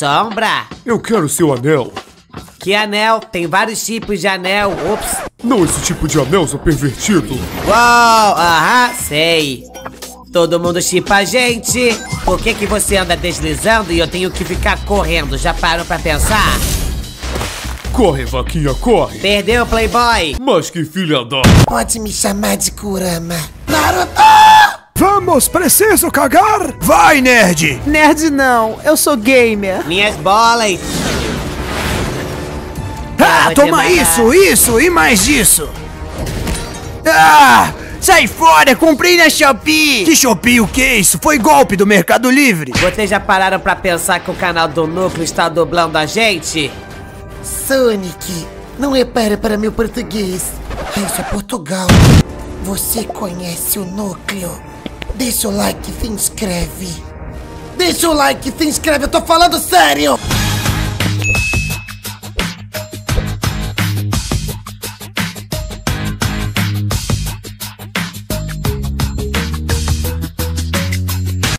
sombra? Eu quero seu anel. Que anel? Tem vários tipos de anel. Ops. Não esse tipo de anel, seu pervertido. Uau, aham, sei. Todo mundo chipa a gente. Por que que você anda deslizando e eu tenho que ficar correndo? Já parou pra pensar? Corre, vaquinha, corre. Perdeu, Playboy. Mas que filha da... Pode me chamar de Kurama. Naruto! Vamos, preciso cagar? Vai, nerd! Nerd não, eu sou gamer. Minhas bolas. Ah, toma isso, isso e mais disso! Ah! Sai fora, comprei na Shopee! Que Shopee o que? Isso foi golpe do Mercado Livre! Vocês já pararam pra pensar que o canal do Núcleo está dublando a gente? Sonic, não repare para meu português. Isso é Portugal. Você conhece o núcleo? Deixa o like e se inscreve. Deixa o like e se inscreve, eu tô falando sério!